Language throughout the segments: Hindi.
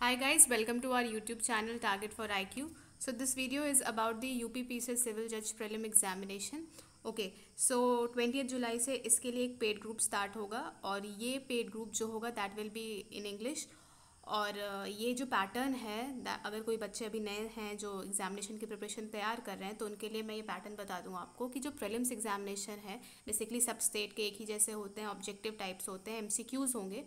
Hi guys, welcome to our YouTube channel Target for IQ. So this video is about the UPPC Civil Judge Prelim Examination. Okay so twenty जुलाई से इसके लिए एक पेड ग्रुप स्टार्ट होगा और ये पेड ग्रुप जो होगा that will be in English और uh, ये जो पैटर्न है अगर कोई बच्चे अभी नए हैं जो एग्जामिनेशन की प्रिपरेशन तैयार कर रहे हैं तो उनके लिए मैं ये पैटर्न बता दूँ आपको कि जो प्रीलिम्स एग्जामिनेशन है बेसिकली सब स्टेट के एक ही जैसे होते हैं ऑब्जेक्टिव टाइप्स होते हैं एमसीक्यूज़ होंगे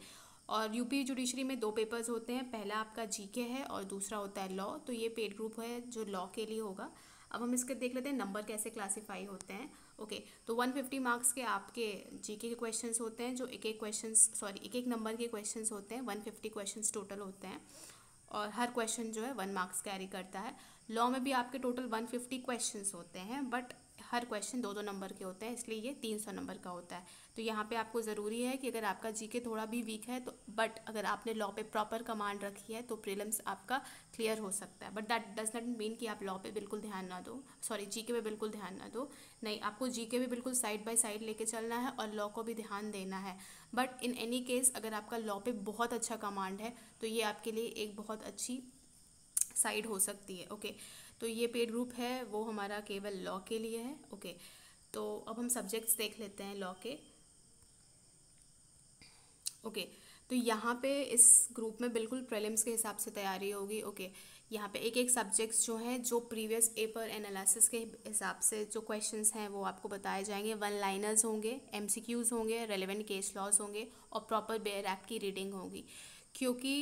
और यूपी जुडिशरी में दो पेपर्स होते हैं। पहला आपका जीके है और दूसरा होता है लॉ तो ये पेड ग्रुप है जो लॉ के लिए होगा। अब हम इसके देख लेते हैं नंबर कैसे क्लासीफाई होते हैं। ओके तो 150 मार्क्स के आपके जीके के क्वेश्चंस होते हैं, जो एक एक क्वेश्चंस सॉरी एक एक नंबर के क्वेश्चंस होते हैं। 150 क्वेश्चंस टोटल होते हैं। और हर क्वेश्चन जो है वन मार्क्स कैरी करता है। लॉ में भी आपके टोटल 150 क्वेश्चंस होते हैं बट हर क्वेश्चन दो दो नंबर के होते हैं, इसलिए ये तीन सौ नंबर का होता है। तो यहाँ पे आपको ज़रूरी है कि अगर आपका जीके थोड़ा भी वीक है तो बट अगर आपने लॉ पे प्रॉपर कमांड रखी है तो प्रीलिम्स आपका क्लियर हो सकता है। But that does not mean कि आप लॉ पे बिल्कुल ध्यान ना दो। सॉरी जीके पे बिल्कुल ध्यान ना दो। नहीं, आपको जीके भी बिल्कुल साइड बाई साइड लेके चलना है और लॉ को भी ध्यान देना है। बट इन एनी केस अगर आपका लॉ पे बहुत अच्छा कमांड है तो ये आपके लिए एक बहुत अच्छी साइड हो सकती है। ओके तो ये पेड ग्रुप है, वो हमारा केवल लॉ के लिए है ओके तो अब हम सब्जेक्ट्स देख लेते हैं लॉ के। ओके तो यहाँ पे इस ग्रुप में बिल्कुल प्रीलिम्स के हिसाब से तैयारी होगी ओके यहाँ पे एक एक सब्जेक्ट्स जो हैं, जो प्रीवियस पेपर एनालिसिस के हिसाब से जो क्वेश्चंस हैं, वो आपको बताए जाएँगे। वन लाइनर्स होंगे एमसीक्यूज़ होंगे रेलेवेंट केस लॉज होंगे और प्रॉपर बेयर एक्ट की रीडिंग होगी। क्योंकि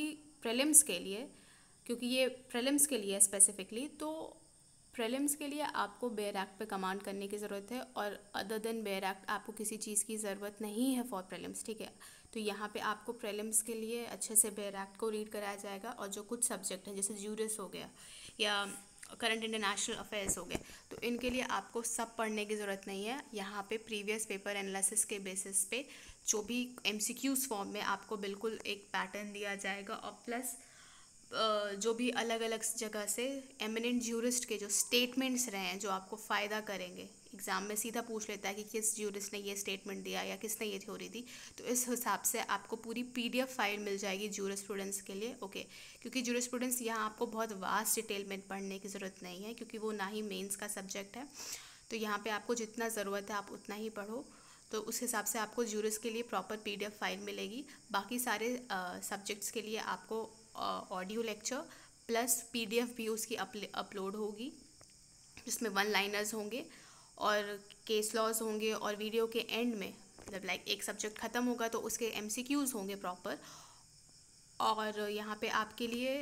प्रीलिम्स के लिए क्योंकि ये प्रेलिम्स के लिए स्पेसिफिकली तो प्रेलिम्स के लिए आपको बेयर एक्ट पे कमांड करने की ज़रूरत है और अदर देन बेयर एक्ट आपको किसी चीज़ की ज़रूरत नहीं है फॉर प्रेलिम्स ठीक है? तो यहाँ पे आपको प्रेलिम्स के लिए अच्छे से बेयर एक्ट को रीड कराया जाएगा और जो कुछ सब्जेक्ट हैं, जैसे जूरिस हो गया या करंट इंटरनेशनल अफेयर्स हो गए तो इनके लिए आपको सब पढ़ने की ज़रूरत नहीं है। यहाँ पे प्रीवियस पेपर एनालिसिस के बेसिस पे जो भी एम फॉर्म में आपको बिल्कुल एक पैटर्न दिया जाएगा और प्लस जो भी अलग अलग जगह से एमिनेंट ज्यूरिस्ट के जो स्टेटमेंट्स रहे हैं, जो आपको फ़ायदा करेंगे। एग्ज़ाम में सीधा पूछ लेता है कि किस ज्यूरिस्ट ने ये स्टेटमेंट दिया या किसने ये थ्योरी दी तो इस हिसाब से आपको पूरी पीडीएफ फ़ाइल मिल जाएगी जूर स्टूडेंट्स के लिए ओके क्योंकि जूर स्टूडेंट्स यहाँ आपको बहुत वास्ट डिटेल में पढ़ने की ज़रूरत नहीं है, क्योंकि वो ना ही मेन्स का सब्जेक्ट है। तो यहाँ पर आपको जितना ज़रूरत है, आप उतना ही पढ़ो। तो उस हिसाब से आपको जूरिस के लिए प्रॉपर पीडीएफ फ़ाइल मिलेगी। बाकी सारे सब्जेक्ट्स के लिए आपको ऑडियो लेक्चर प्लस पीडीएफ भी उसकी अपलोड होगी, जिसमें वन लाइनर्स होंगे और केस लॉज होंगे और वीडियो के एंड में मतलब लाइक एक सब्जेक्ट ख़त्म होगा तो उसके एम होंगे प्रॉपर और यहाँ पे आपके लिए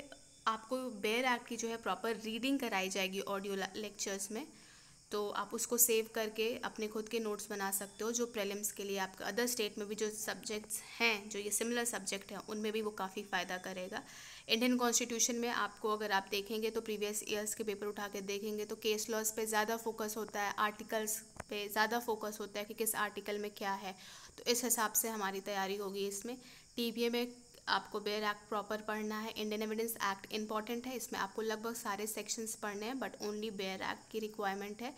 आपको बेयर एक्ट की जो है प्रॉपर रीडिंग कराई जाएगी ऑडियो लेक्चर्स में। तो आप उसको सेव करके अपने खुद के नोट्स बना सकते हो, जो प्रेलिम्स के लिए आपका अदर स्टेट में भी जो सब्जेक्ट्स हैं, जो ये सिमिलर सब्जेक्ट हैं, उनमें भी वो काफ़ी फ़ायदा करेगा। इंडियन कॉन्स्टिट्यूशन में आपको अगर आप देखेंगे तो प्रीवियस ईयर्स के पेपर उठा के देखेंगे तो केस लॉज पे ज़्यादा फोकस होता है आर्टिकल्स पे ज़्यादा फोकस होता है कि किस आर्टिकल में क्या है। तो इस हिसाब से हमारी तैयारी होगी इसमें। टीबीए में आपको बेयर एक्ट प्रॉपर पढ़ना है इंडियन एविडेंस एक्ट इंपॉर्टेंट है, इसमें आपको लगभग सारे सेक्शंस पढ़ने हैं बट ओनली बेयर एक्ट की रिक्वायरमेंट है।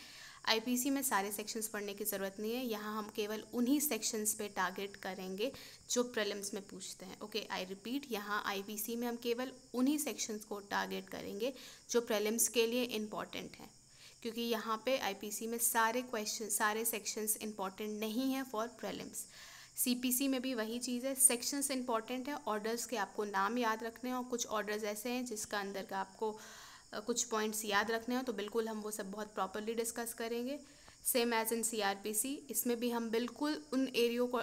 आईपीसी में सारे सेक्शंस पढ़ने की ज़रूरत नहीं है, यहाँ हम केवल उन्हीं सेक्शंस पे टारगेट करेंगे जो प्रीलिम्स में पूछते हैं। ओके आई रिपीट यहाँ आईपीसी में हम केवल उन्हीं सेक्शंस को टारगेट करेंगे जो प्रीलिम्स के लिए इंपॉर्टेंट हैं। क्योंकि यहाँ पे आईपीसी में सारे क्वेश्चन सारे सेक्शंस इंपॉर्टेंट नहीं हैं फॉर प्रीलिम्स सीपीसी में भी वही चीज़ है। सेक्शंस इंपॉर्टेंट है ऑर्डर्स के आपको नाम याद रखने हैं और कुछ ऑर्डर्स ऐसे हैं जिसका अंदर का आपको कुछ पॉइंट्स याद रखने हैं। तो बिल्कुल हम वो सब बहुत प्रॉपरली डिस्कस करेंगे। सेम एज इन सी इसमें भी हम बिल्कुल उन एरियो को,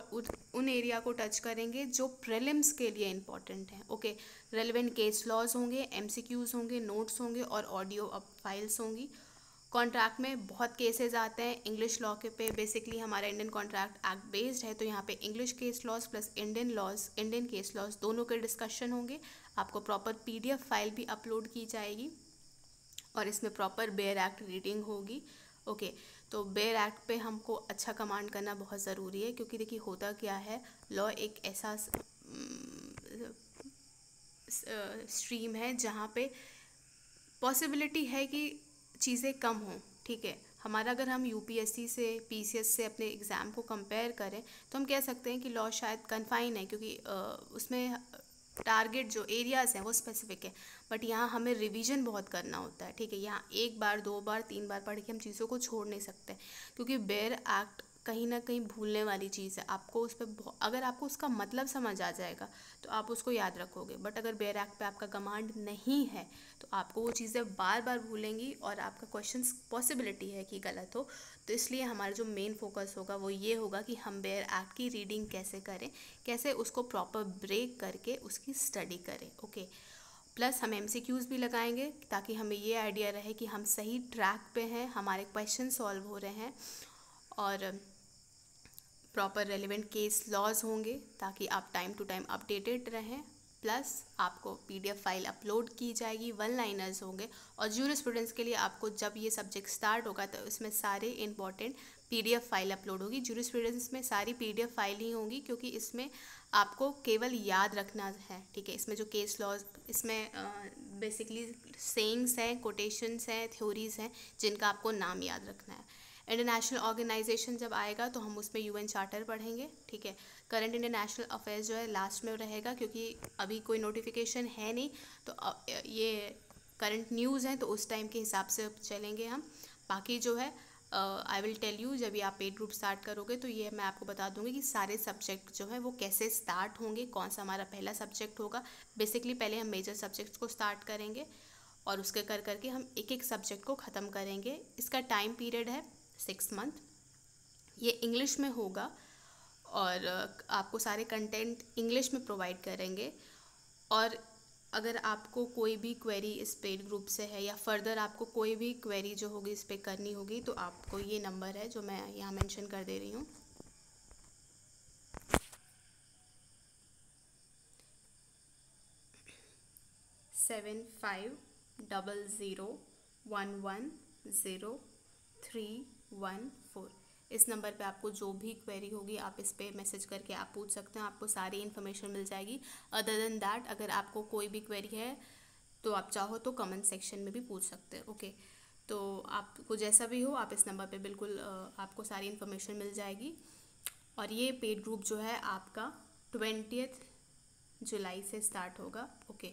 उन एरिया को टच करेंगे जो प्रेलिम्स के लिए इंपॉर्टेंट हैं। ओके रेलिवेंट केस लॉज होंगे एम होंगे नोट्स होंगे और ऑडियो फाइल्स होंगी। कॉन्ट्रैक्ट में बहुत केसेस आते हैं इंग्लिश लॉ के पे बेसिकली हमारा इंडियन कॉन्ट्रैक्ट एक्ट बेस्ड है तो यहाँ पे English case laws plus Indian laws Indian case laws दोनों के डिस्कशन होंगे। आपको प्रॉपर पीडीएफ फ़ाइल भी अपलोड की जाएगी और इसमें प्रॉपर बेयर एक्ट रीडिंग होगी। ओके तो बेयर एक्ट पे हमको अच्छा कमांड करना बहुत ज़रूरी है, क्योंकि देखिए होता क्या है लॉ एक ऐसा स्ट्रीम है जहाँ पे पॉसिबिलिटी है कि चीज़ें कम हों, ठीक है? हमारा अगर हम यूपीएससी से पीसीएस से अपने एग्ज़ाम को कंपेयर करें तो हम कह सकते हैं कि लॉ शायद कन्फाइन है क्योंकि उसमें टारगेट जो एरियाज़ हैं वो स्पेसिफिक है। बट यहाँ हमें रिवीजन बहुत करना होता है, ठीक है? यहाँ एक बार, दो बार, तीन बार पढ़ के हम चीज़ों को छोड़ नहीं सकते। क्योंकि बेयर एक्ट कहीं ना कहीं भूलने वाली चीज़ है। आपको उस पर अगर आपको उसका मतलब समझ आ जाएगा तो आप उसको याद रखोगे। बट अगर बेयर एक्ट पे आपका कमांड नहीं है तो आपको वो चीज़ें बार बार भूलेंगी और आपका क्वेश्चन पॉसिबिलिटी है कि गलत हो। तो इसलिए हमारा जो मेन फोकस होगा, वो ये होगा कि हम बेयर एक्ट की रीडिंग कैसे करें, कैसे उसको प्रॉपर ब्रेक करके उसकी स्टडी करें ओके प्लस हम एम भी लगाएँगे, ताकि हमें ये आइडिया रहे कि हम सही ट्रैक पे हैं, हमारे क्वेश्चन सॉल्व हो रहे हैं। और प्रॉपर रेलिवेंट केस लॉज होंगे ताकि आप टाइम टू टाइम अपडेटेड रहें प्लस आपको पीडीएफ फ़ाइल अपलोड की जाएगी वन लाइनर्स होंगे, और जूर स्टूडेंट्स के लिए आपको जब ये सब्जेक्ट स्टार्ट होगा तो इसमें सारे इंपॉर्टेंट पीडीएफ फ़ाइल अपलोड होगी। जूर स्टूडेंट्स में सारी पीडीएफ फ़ाइल ही होंगी, क्योंकि इसमें आपको केवल याद रखना है, ठीक है? इसमें जो केस लॉज इसमें बेसिकली सेंग्स हैं कोटेशंस हैं थ्योरीज हैं, जिनका आपको नाम याद रखना है। इंटरनेशनल ऑर्गेनाइजेशन जब आएगा तो हम उसमें यूएन चार्टर पढ़ेंगे, ठीक है? करंट इंटरनेशनल अफेयर्स जो है लास्ट में रहेगा क्योंकि अभी कोई नोटिफिकेशन है नहीं तो ये करंट न्यूज़ हैं तो उस टाइम के हिसाब से चलेंगे हम। बाकी जो है आई विल टेल यू जब ये आप पेड ग्रुप स्टार्ट करोगे तो ये मैं आपको बता दूँगी कि सारे सब्जेक्ट जो है वो कैसे स्टार्ट होंगे, कौन सा हमारा पहला सब्जेक्ट होगा। बेसिकली पहले हम मेजर सब्जेक्ट्स को स्टार्ट करेंगे और उसके कर, करके हम एक एक सब्जेक्ट को ख़त्म करेंगे। इसका टाइम पीरियड है सिक्स मंथ। ये इंग्लिश में होगा और आपको सारे कंटेंट इंग्लिश में प्रोवाइड करेंगे। और अगर आपको कोई भी क्वेरी इस पेड ग्रुप से है या फर्दर आपको कोई भी क्वेरी जो होगी इस पर करनी होगी तो आपको ये नंबर है जो मैं यहाँ मेंशन कर दे रही हूँ। Seven five double zero one one zero three one four. इस नंबर पे आपको जो भी क्वेरी होगी, आप इस पर मैसेज करके आप पूछ सकते हैं, आपको सारी इन्फॉर्मेशन मिल जाएगी। अदर देन दैट अगर आपको कोई भी क्वेरी है तो आप चाहो तो कमेंट सेक्शन में भी पूछ सकते हैं ओके तो आपको जैसा भी हो, आप इस नंबर पे बिल्कुल आपको सारी इन्फॉर्मेशन मिल जाएगी। और ये पेड ग्रुप जो है, आपका ट्वेंटियथ जुलाई से स्टार्ट होगा ओके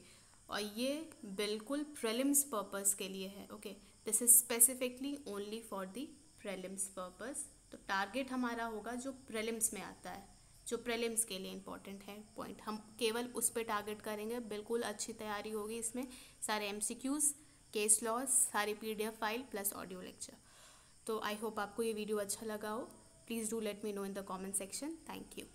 और ये बिल्कुल प्रेलिम्स पर्पस के लिए है okay this is specifically only for the prelims purpose तो टारगेट हमारा होगा जो प्रेलिम्स में आता है, जो प्रेलिम्स के लिए इंपॉर्टेंट है पॉइंट हम केवल उस पर टारगेट करेंगे, बिल्कुल अच्छी तैयारी होगी इसमें, सारे एम केस लॉस सारी P file plus audio lecture तो आई होप आपको ये वीडियो अच्छा लगा हो. Please do let me know in the comment section thank you